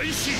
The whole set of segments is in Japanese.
開始。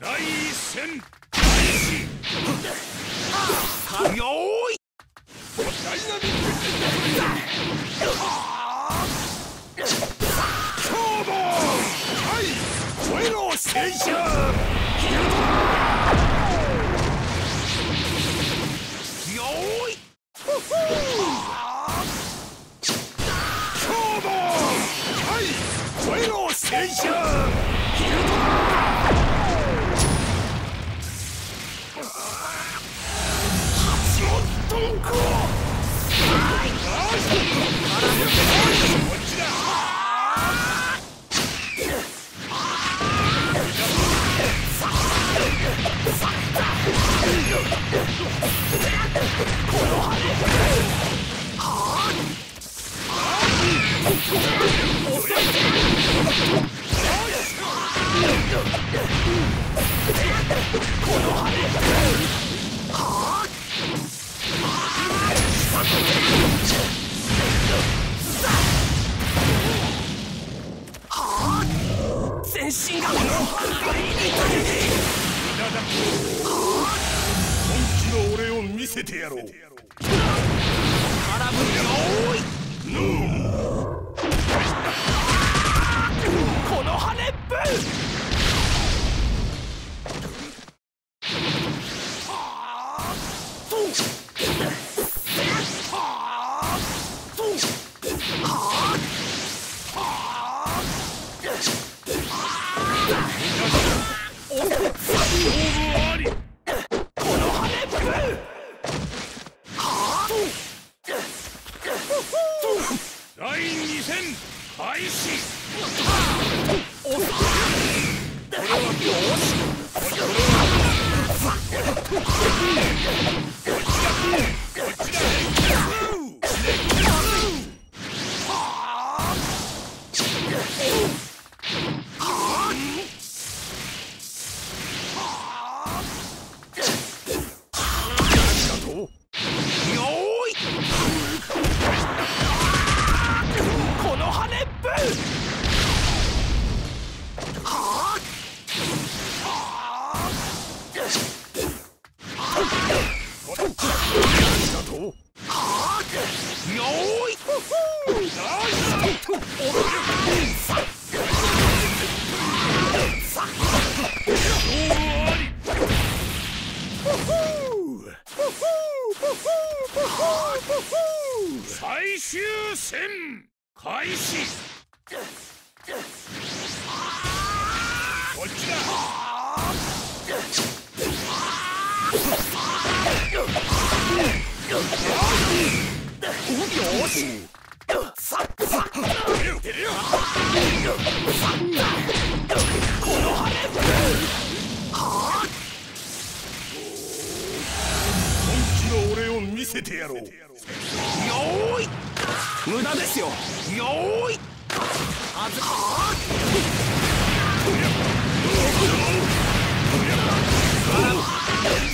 第一戦開始。よいダイナミック今日もはい声の戦車見せてやろう。空振りが多い Yeah. 最終戦開始せてやろう。よーい。無駄ですよ。よーい。はずやっ。た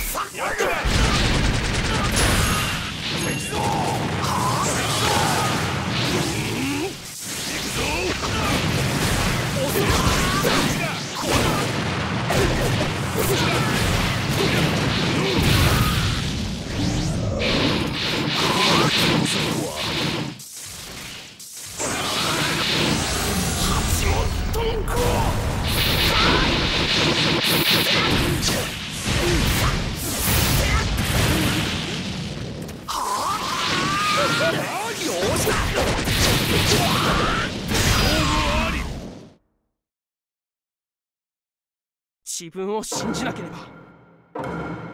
自分を信じなければ。